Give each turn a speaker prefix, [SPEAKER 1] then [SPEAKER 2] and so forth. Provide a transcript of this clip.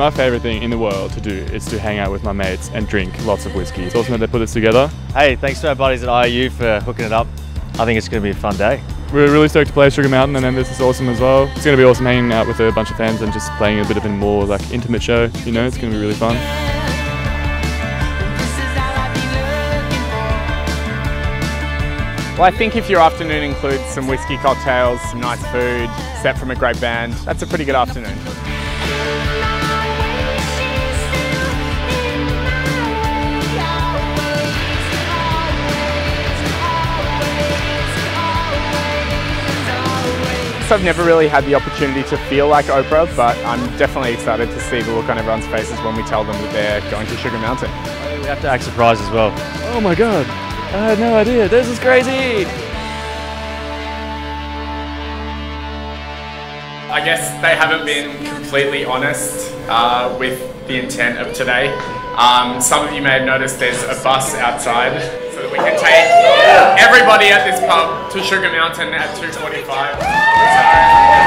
[SPEAKER 1] my favourite thing in the world to do is to hang out with my mates and drink lots of whiskey. It's awesome that they put this together.
[SPEAKER 2] Hey, thanks to our buddies at IU for hooking it up. I think it's going to be a fun day.
[SPEAKER 1] We're really stoked to play Sugar Mountain and then this is awesome as well. It's going to be awesome hanging out with a bunch of fans and just playing a bit of a more like intimate show, you know, it's going to be really fun.
[SPEAKER 3] Well, I think if your afternoon includes some whiskey cocktails, some nice food, set from a great band, that's a pretty good afternoon. I've never really had the opportunity to feel like Oprah, but I'm definitely excited to see the look on everyone's faces when we tell them that they're going to Sugar Mountain.
[SPEAKER 2] We have to act surprised as well.
[SPEAKER 1] Oh my god, I had no idea. This is crazy!
[SPEAKER 3] I guess they haven't been completely honest uh, with the intent of today. Um, some of you may have noticed there's a bus outside so that we can take everybody at this pub to Sugar Mountain at 2.45. So,